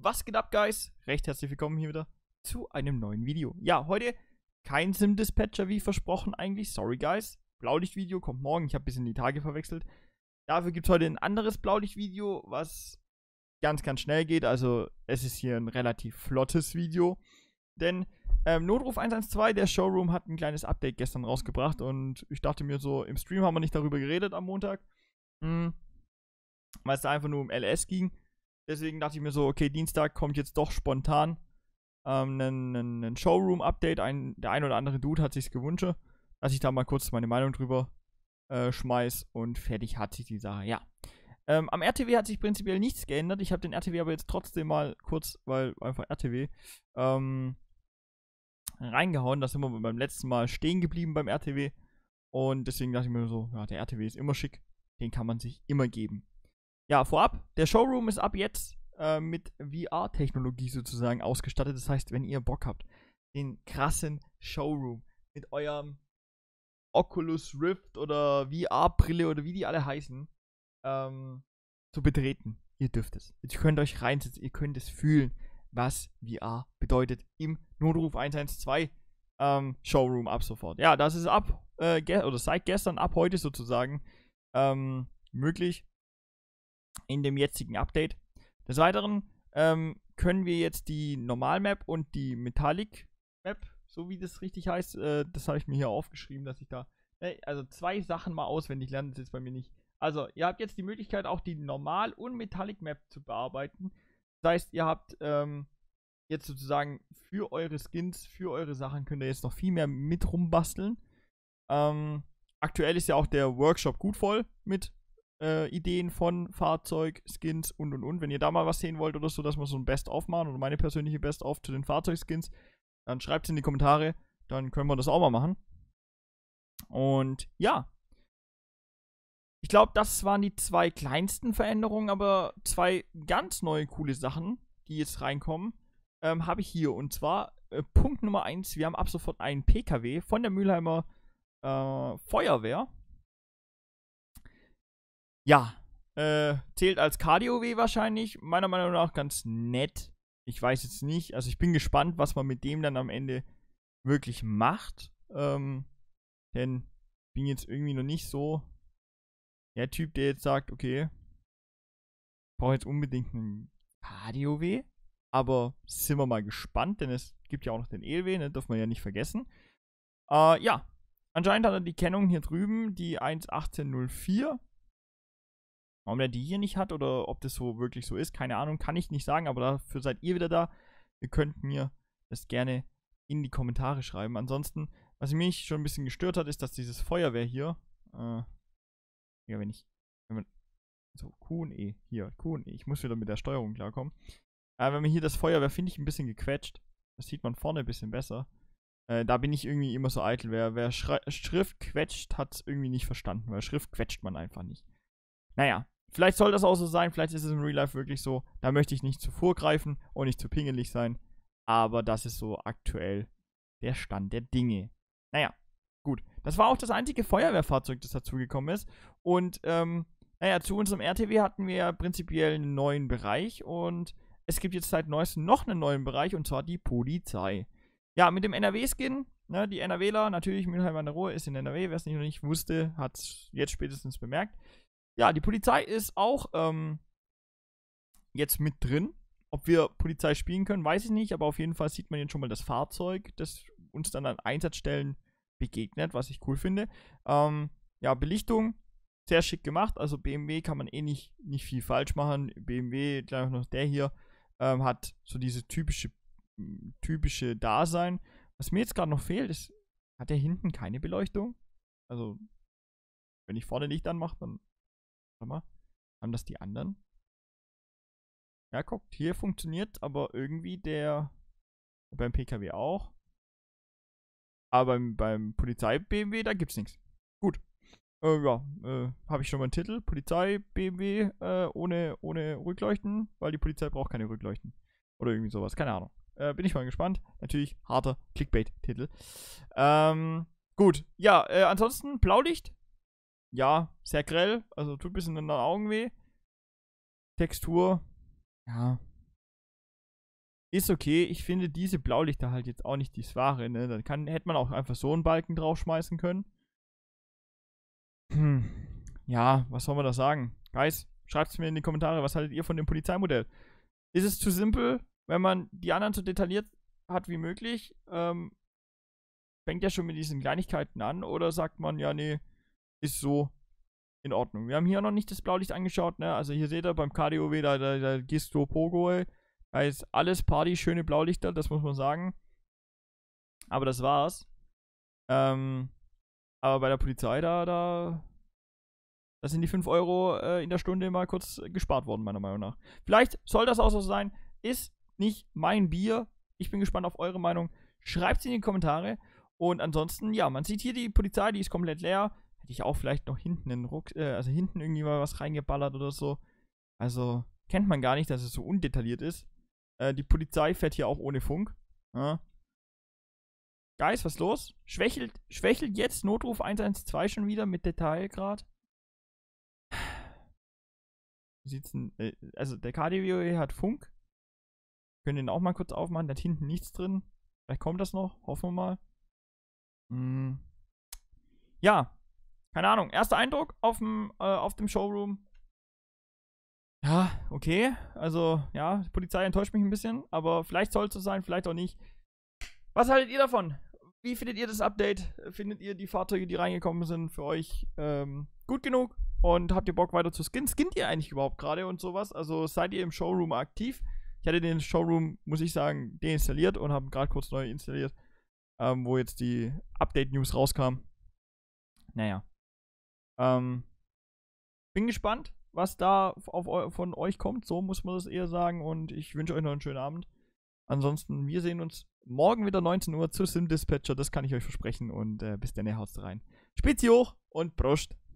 Was geht ab, Guys? Recht herzlich willkommen hier wieder zu einem neuen Video. Ja, heute kein Sim-Dispatcher wie versprochen eigentlich. Sorry, Guys. Blaulicht-Video kommt morgen. Ich habe ein bisschen die Tage verwechselt. Dafür gibt es heute ein anderes Blaulicht-Video, was ganz, ganz schnell geht. Also, es ist hier ein relativ flottes Video. Denn ähm, Notruf 112, der Showroom, hat ein kleines Update gestern rausgebracht. Und ich dachte mir so, im Stream haben wir nicht darüber geredet am Montag. Hm, weil es da einfach nur um LS ging. Deswegen dachte ich mir so, okay, Dienstag kommt jetzt doch spontan ähm, ein, ein Showroom-Update. Ein, der ein oder andere Dude hat sich's gewünscht, dass ich da mal kurz meine Meinung drüber äh, schmeiß und fertig hat sich die Sache. Ja. Ähm, am RTW hat sich prinzipiell nichts geändert. Ich habe den RTW aber jetzt trotzdem mal kurz, weil einfach RTW, ähm, reingehauen. Da sind wir beim letzten Mal stehen geblieben beim RTW. Und deswegen dachte ich mir so, ja, der RTW ist immer schick. Den kann man sich immer geben. Ja, vorab, der Showroom ist ab jetzt äh, mit VR-Technologie sozusagen ausgestattet. Das heißt, wenn ihr Bock habt, den krassen Showroom mit eurem Oculus Rift oder VR-Brille oder wie die alle heißen, ähm, zu betreten. Ihr dürft es. Ihr könnt euch reinsetzen, ihr könnt es fühlen, was VR bedeutet im Notruf 112 ähm, Showroom ab sofort. Ja, das ist ab, äh, oder seit gestern, ab heute sozusagen ähm, möglich in dem jetzigen Update. Des Weiteren ähm, können wir jetzt die Normal-Map und die Metallic-Map, so wie das richtig heißt, äh, das habe ich mir hier aufgeschrieben, dass ich da, also zwei Sachen mal auswendig lerne, das ist bei mir nicht. Also, ihr habt jetzt die Möglichkeit, auch die Normal- und Metallic-Map zu bearbeiten. Das heißt, ihr habt ähm, jetzt sozusagen für eure Skins, für eure Sachen könnt ihr jetzt noch viel mehr mit rumbasteln. Ähm, aktuell ist ja auch der Workshop gut voll mit äh, Ideen von Fahrzeug, Skins und und und. Wenn ihr da mal was sehen wollt oder so, dass wir so ein Best-of machen oder meine persönliche Best-of zu den Fahrzeugskins, dann schreibt es in die Kommentare, dann können wir das auch mal machen. Und ja. Ich glaube, das waren die zwei kleinsten Veränderungen, aber zwei ganz neue coole Sachen, die jetzt reinkommen, ähm, habe ich hier. Und zwar äh, Punkt Nummer 1, wir haben ab sofort einen PKW von der Mülheimer äh, Feuerwehr ja, äh, zählt als Cardio-W wahrscheinlich. Meiner Meinung nach ganz nett. Ich weiß jetzt nicht. Also ich bin gespannt, was man mit dem dann am Ende wirklich macht. Ähm, denn ich bin jetzt irgendwie noch nicht so der Typ, der jetzt sagt, okay, ich brauche jetzt unbedingt einen Cardio-W. Aber sind wir mal gespannt, denn es gibt ja auch noch den ELW, ne? Darf man ja nicht vergessen. Äh, ja. Anscheinend hat er die Kennung hier drüben, die 1.1804. Warum der die hier nicht hat oder ob das so wirklich so ist, keine Ahnung, kann ich nicht sagen, aber dafür seid ihr wieder da. Ihr könnt mir das gerne in die Kommentare schreiben. Ansonsten, was mich schon ein bisschen gestört hat, ist, dass dieses Feuerwehr hier, äh, ja, wenn ich, wenn man, so, Q und E, hier, Q und E, ich muss wieder mit der Steuerung klarkommen. Äh, wenn man hier das Feuerwehr, finde ich ein bisschen gequetscht. Das sieht man vorne ein bisschen besser. Äh, da bin ich irgendwie immer so eitel. Wer, wer Schrift quetscht, hat es irgendwie nicht verstanden, weil Schrift quetscht man einfach nicht. Naja, vielleicht soll das auch so sein, vielleicht ist es in Real Life wirklich so. Da möchte ich nicht zu vorgreifen und nicht zu pingelig sein. Aber das ist so aktuell der Stand der Dinge. Naja, gut. Das war auch das einzige Feuerwehrfahrzeug, das dazugekommen ist. Und, ähm, naja, zu unserem RTW hatten wir prinzipiell einen neuen Bereich und es gibt jetzt seit neuestem noch einen neuen Bereich und zwar die Polizei. Ja, mit dem NRW-Skin, ne, die NRWler, natürlich Mülheim an der Ruhe ist in NRW, wer es nicht noch nicht wusste, hat es jetzt spätestens bemerkt. Ja, die Polizei ist auch ähm, jetzt mit drin. Ob wir Polizei spielen können, weiß ich nicht, aber auf jeden Fall sieht man jetzt schon mal das Fahrzeug, das uns dann an Einsatzstellen begegnet, was ich cool finde. Ähm, ja, Belichtung, sehr schick gemacht. Also BMW kann man eh nicht, nicht viel falsch machen. BMW, gleich noch der hier, ähm, hat so diese typische, typische Dasein. Was mir jetzt gerade noch fehlt, ist, hat der hinten keine Beleuchtung? Also, wenn ich vorne Licht anmache, dann Warte mal. Haben das die anderen? Ja, guckt, hier funktioniert aber irgendwie der beim PKW auch. Aber beim, beim Polizei-BMW, da gibt's nichts. Gut. Äh, ja, äh, habe ich schon mal einen Titel. Polizei-BMW äh, ohne, ohne Rückleuchten, weil die Polizei braucht keine Rückleuchten. Oder irgendwie sowas, keine Ahnung. Äh, bin ich mal gespannt. Natürlich harter Clickbait-Titel. Ähm, gut. Ja, äh, ansonsten Blaulicht ja, sehr grell, also tut ein bisschen in den Augen weh. Textur, ja, ist okay. Ich finde diese Blaulichter halt jetzt auch nicht das Wahre, ne? Dann kann, hätte man auch einfach so einen Balken draufschmeißen können. Hm. Ja, was soll man da sagen? Guys, schreibt es mir in die Kommentare, was haltet ihr von dem Polizeimodell? Ist es zu simpel, wenn man die anderen so detailliert hat wie möglich? Ähm, fängt ja schon mit diesen Kleinigkeiten an oder sagt man, ja, nee, ist so in Ordnung. Wir haben hier noch nicht das Blaulicht angeschaut, ne? Also hier seht ihr beim KDOW, da, da, da Gisto Pogo, da ist alles Party, schöne Blaulichter, das muss man sagen. Aber das war's. Ähm, aber bei der Polizei, da, da, da sind die 5 Euro äh, in der Stunde mal kurz gespart worden, meiner Meinung nach. Vielleicht soll das auch so sein. Ist nicht mein Bier. Ich bin gespannt auf eure Meinung. Schreibt es in die Kommentare. Und ansonsten, ja, man sieht hier die Polizei, die ist komplett leer. Hätte ich auch vielleicht noch hinten einen Ruck, äh, also hinten irgendwie mal was reingeballert oder so. Also kennt man gar nicht, dass es so undetailliert ist. Äh, die Polizei fährt hier auch ohne Funk. Ja. Guys, was los? Schwächelt, schwächelt jetzt Notruf 112 schon wieder mit Detailgrad? Sieht's denn? Äh, also der KDW hat Funk. Können den auch mal kurz aufmachen. Da hat hinten nichts drin. Vielleicht kommt das noch. Hoffen wir mal. Hm. Ja, keine Ahnung. Erster Eindruck auf dem, äh, auf dem Showroom. Ja, okay. Also, ja, die Polizei enttäuscht mich ein bisschen, aber vielleicht soll es so sein, vielleicht auch nicht. Was haltet ihr davon? Wie findet ihr das Update? Findet ihr die Fahrzeuge, die reingekommen sind, für euch ähm, gut genug? Und habt ihr Bock weiter zu skinnen? Skinnt ihr eigentlich überhaupt gerade und sowas? Also seid ihr im Showroom aktiv? Ich hatte den Showroom, muss ich sagen, deinstalliert und habe gerade kurz neu installiert ähm, wo jetzt die Update-News rauskam. Naja. Ähm, bin gespannt, was da auf, von euch kommt. So muss man das eher sagen. Und ich wünsche euch noch einen schönen Abend. Ansonsten, wir sehen uns morgen wieder 19 Uhr zu Sim Dispatcher. Das kann ich euch versprechen. Und äh, bis dann, haut's rein. Spitzi hoch und Prost.